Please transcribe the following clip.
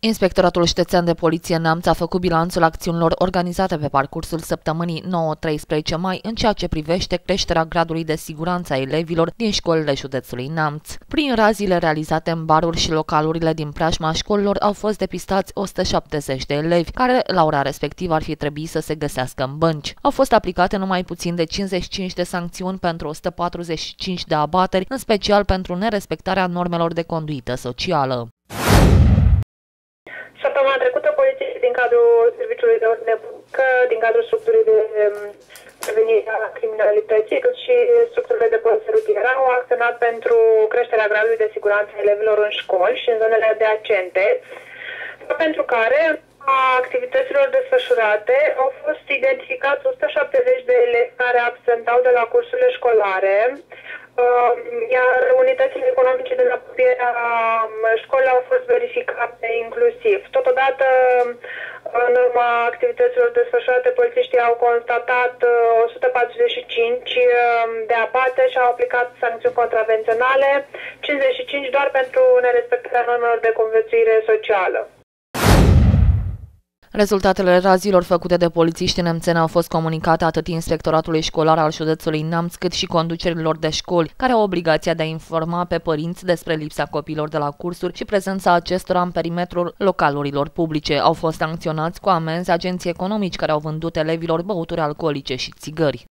Inspectoratul Ștețean de Poliție Neamț a făcut bilanțul acțiunilor organizate pe parcursul săptămânii 9-13 mai în ceea ce privește creșterea gradului de siguranță a elevilor din școlile județului Neamț. Prin razile realizate în baruri și localurile din preajma școlilor au fost depistați 170 de elevi, care la ora respectivă ar fi trebuit să se găsească în bănci. Au fost aplicate numai puțin de 55 de sancțiuni pentru 145 de abateri, în special pentru nerespectarea normelor de conduită socială. Săptămâna trecută, polițiștii din cadrul Serviciului de Ordine Publică, din cadrul structurii de um, prevenire a criminalității, cât și structurile de poliție rutieră au acționat pentru creșterea gradului de siguranță a elevilor în școli și în zonele adiacente, pentru care a activităților desfășurate au fost identificați 170 de elevi care absentau de la cursurile școlare, uh, iar unitățile economice din apropierea um, școlii au fost verificate inclusiv. Totodată, în urma activităților desfășurate, polițiștii au constatat 145 uh, um, de abate și au aplicat sancțiuni contravenționale, 55 doar pentru nerespectarea normelor de conviețuire socială. Rezultatele razilor făcute de polițiști nemțeni au fost comunicate atât inspectoratului școlar al județului Neamț, cât și conducerilor de școli, care au obligația de a informa pe părinți despre lipsa copiilor de la cursuri și prezența acestora în perimetrul localurilor publice. Au fost sancționați cu amenzi agenții economici care au vândut elevilor băuturi alcoolice și țigări.